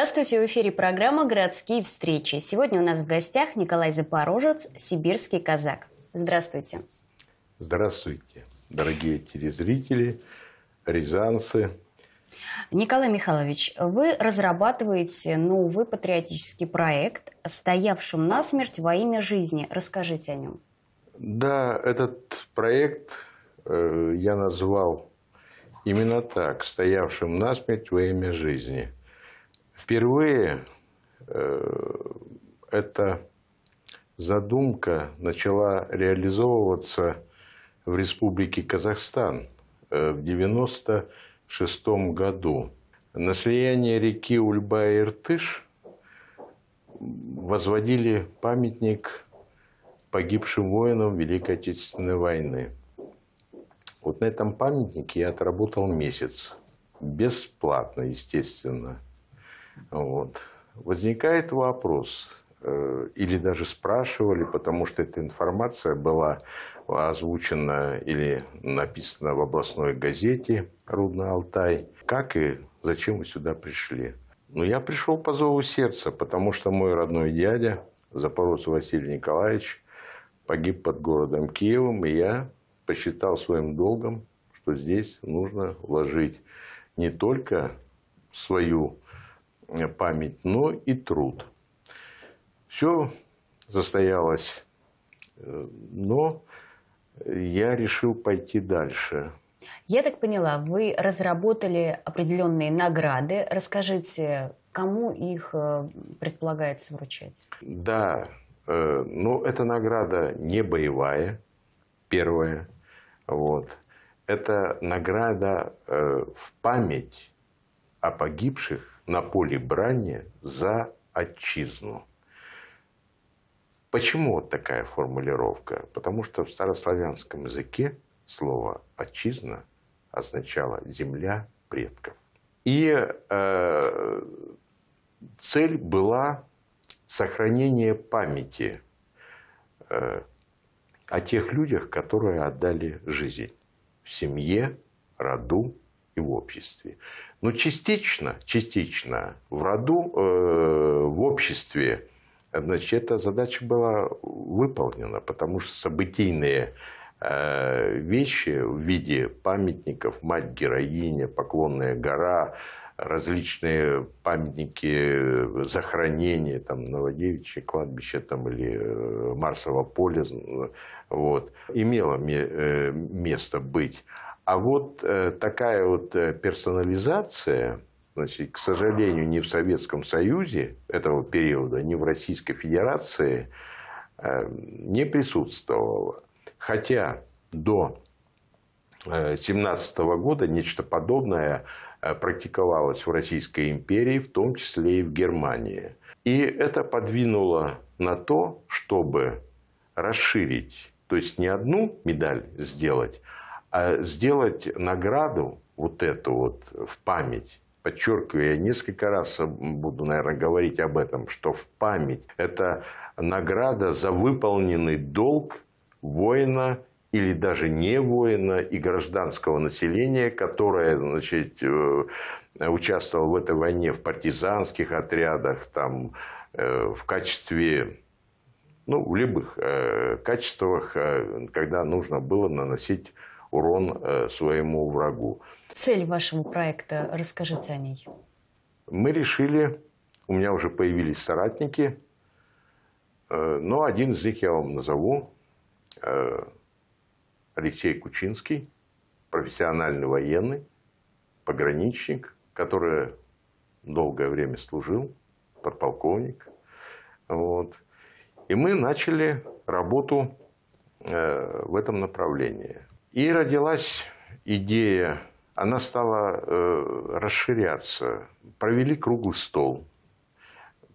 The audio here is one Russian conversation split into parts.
Здравствуйте, в эфире программа «Городские встречи». Сегодня у нас в гостях Николай Запорожец, сибирский казак. Здравствуйте. Здравствуйте, дорогие телезрители, рязанцы. Николай Михайлович, вы разрабатываете новый патриотический проект, стоявшим насмерть во имя жизни. Расскажите о нем. Да, этот проект э, я назвал именно так, стоявшим насмерть во имя жизни. Впервые э, эта задумка начала реализовываться в Республике Казахстан э, в 1996 году. На слиянии реки Ульба и Иртыш возводили памятник погибшим воинам Великой Отечественной войны. Вот на этом памятнике я отработал месяц. Бесплатно, естественно. Вот. Возникает вопрос, э, или даже спрашивали, потому что эта информация была озвучена или написана в областной газете «Рудный-Алтай». Как и зачем вы сюда пришли? Ну, я пришел по зову сердца, потому что мой родной дядя, Запорожец Василий Николаевич, погиб под городом Киевом, и я посчитал своим долгом, что здесь нужно вложить не только свою память, но и труд. Все застоялось, э, но я решил пойти дальше. Я так поняла, вы разработали определенные награды. Расскажите, кому их э, предполагается вручать? Да, Э, ну, эта награда не боевая, первая. Вот. Это награда в память о погибших на поле брани за отчизну. Почему вот такая формулировка? Потому что в старославянском языке слово «отчизна» означало «земля предков». И э, цель была сохранение памяти э, о тех людях, которые отдали жизнь в семье, роду и в обществе. Но частично, частично в роду, э, в обществе, значит, эта задача была выполнена, потому что событийные э, вещи в виде памятников «Мать-героиня», «Поклонная гора», различные памятники захоронения, там, Новодевичье кладбище там, или э, Марсово поле, вот, имело э, место быть. А вот э, такая вот персонализация, значит, к сожалению, ни в Советском Союзе этого периода, ни в Российской Федерации не присутствовала. Хотя до 2017 года нечто подобное Э, практиковалось в Российской империи, в том числе и в Германии. И это подвинуло на то, чтобы расширить, то есть не одну медаль сделать, сделать награду вот эту вот в память. Подчеркиваю, я несколько раз буду, наверное, говорить об этом, что в память это награда за выполненный долг воина или даже не воина и гражданского населения, которое значит, э, участвовало в этой войне в партизанских отрядах, там, э, в качестве, ну, в любых э, качествах, когда нужно было наносить урон своему врагу. Цель вашего проекта, расскажите о ней. Мы решили, у меня уже появились соратники, но один из них я вам назову, Алексей Кучинский, профессиональный военный, пограничник, который долгое время служил, подполковник. Вот. И мы начали работу э, в этом направлении. И родилась идея, она стала э, расширяться. Провели круглый стол,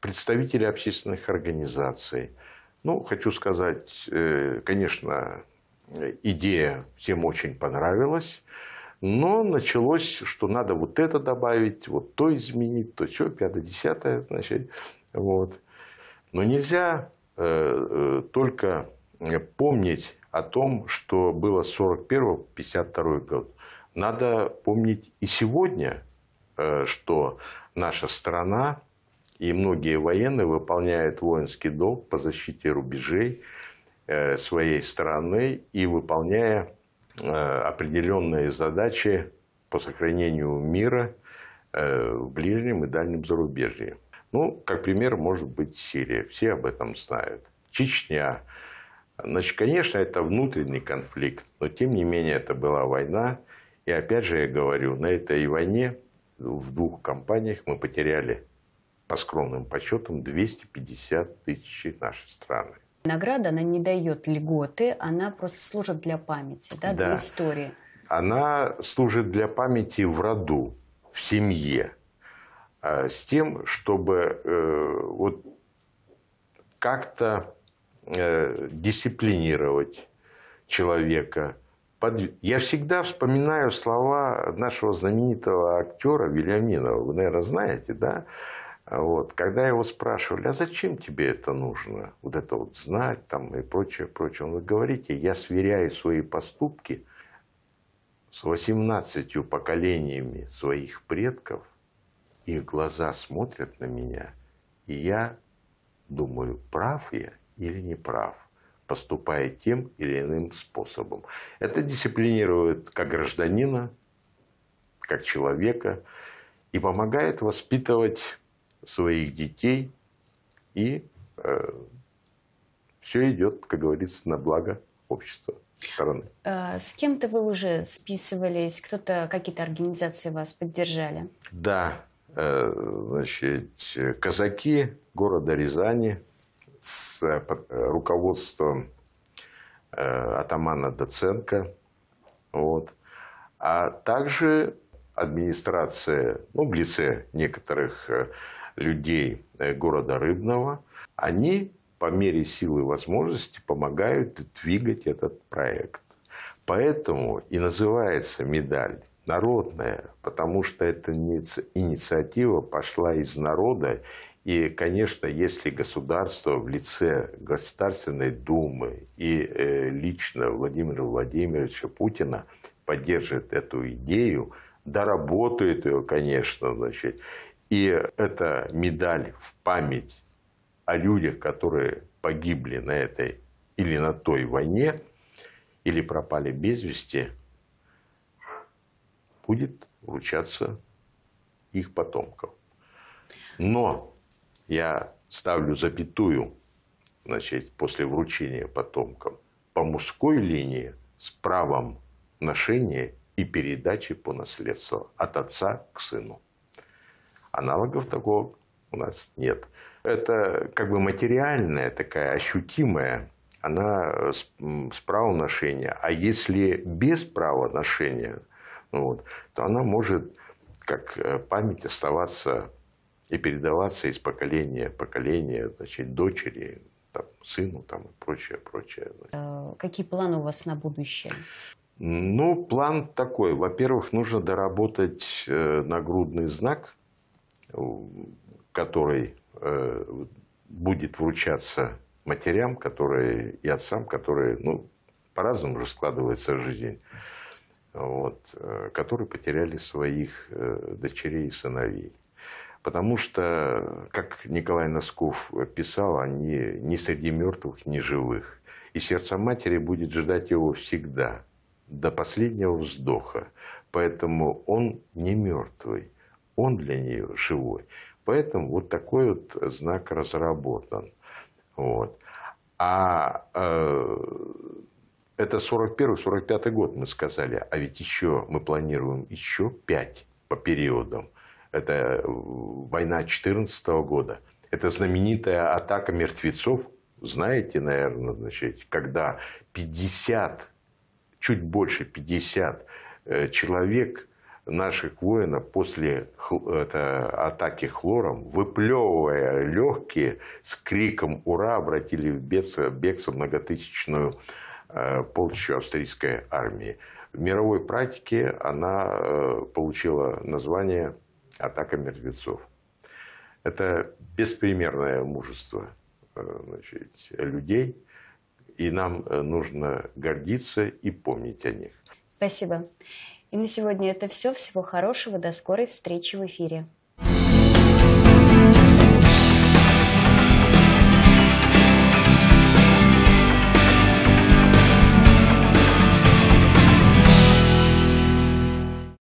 представители общественных организаций. Ну, хочу сказать, э, конечно, идея всем очень понравилась. Но началось, что надо вот это добавить, вот то изменить, то все, пятое, десятое, значит. Вот. Но нельзя э, э только помнить о том, что было с 41-52 год. Надо помнить и сегодня, э, что наша страна и многие военные выполняют воинский долг по защите рубежей э, своей страны и выполняя э, определенные задачи по сохранению мира в ближнем и дальнем зарубежье. Ну, как пример, может быть Сирия. Все об этом знают. Чечня. Значит, конечно, это внутренний конфликт, но тем не менее это была война. И опять же я говорю, на этой войне в двух компаниях мы потеряли по скромным подсчетам 250 тысяч нашей страны. Награда, она не дает льготы, она просто служит для памяти, да, Да. для истории. Она служит для памяти в роду, в семье, а, с тем, чтобы э, вот как-то э, дисциплинировать человека. Под- Я всегда вспоминаю слова нашего знаменитого актера Вильяминова. Вы, наверное, знаете, да? Вот. Когда его спрашивали, а зачем тебе это нужно? Вот это вот знать там и прочее, прочее. Он говорит, я сверяю свои поступки с 18 поколениями своих предков, их глаза смотрят на меня, и я думаю, прав я или не прав, поступая тем или иным способом. Это дисциплинирует как гражданина, как человека, и помогает воспитывать своих детей, и все идет, как говорится, на благо общества страны. Э, С кем-то вы уже списывались, кто-то, какие-то организации вас поддержали? Да, э, значит, казаки города Рязани с э, э, руководством э, атамана Доценко, вот, а также администрация, ну, в лице некоторых людей города Рыбного, они по мере силы и возможности помогают двигать этот проект. Поэтому и называется медаль народная, потому что эта иници- инициатива пошла из народа. И, конечно, если государство в лице Государственной Думы и э, лично Владимира Владимировича Путина поддержит эту идею, доработает ее, конечно, значит, и эта медаль в память о людях, которые погибли на этой или на той войне, или пропали без вести, будет вручаться их потомкам. Но я ставлю запятую значит, после вручения потомкам по мужской линии с правом ношения и передачи по наследству от отца к сыну. Аналогов такого у нас нет. Это как бы материальная такая, ощутимая, она с, с правом ношения. А если без права ношения, вот, то она может как э, память оставаться и передаваться из поколения в поколение, значит, дочери, там, сыну там, и прочее, прочее. Э, Какие планы у вас на будущее? Ну, план такой. Во-первых, нужно доработать э, нагрудный знак, который будет вручаться матерям, которые и отцам, которые, ну, по-разному уже складывается жизнь, вот, э, которые потеряли своих э, дочерей и сыновей. Потому что, как Николай Носков писал, они ни среди мертвых, ни живых. И сердце матери будет ждать его всегда, до последнего вздоха. Поэтому он не мертвый, он для нее живой. Поэтому вот такой вот знак разработан. Вот. А э, это 41-45 год, мы сказали. А ведь еще мы планируем еще 5 по периодам. Это э, война 14 года. Это знаменитая атака мертвецов. Знаете, наверное, значит, когда 50, чуть больше 50 э, человек наших воинов после это, атаки хлором, выплевывая легкие, с криком «Ура!» обратили в бегство, бегство многотысячную полчищу австрийской армии. В мировой практике она э, получила название «Атака мертвецов». Это беспримерное мужество э, значит, людей, и нам э, нужно гордиться и помнить о них. Спасибо. И на сегодня это все. Всего хорошего. До скорой встречи в эфире.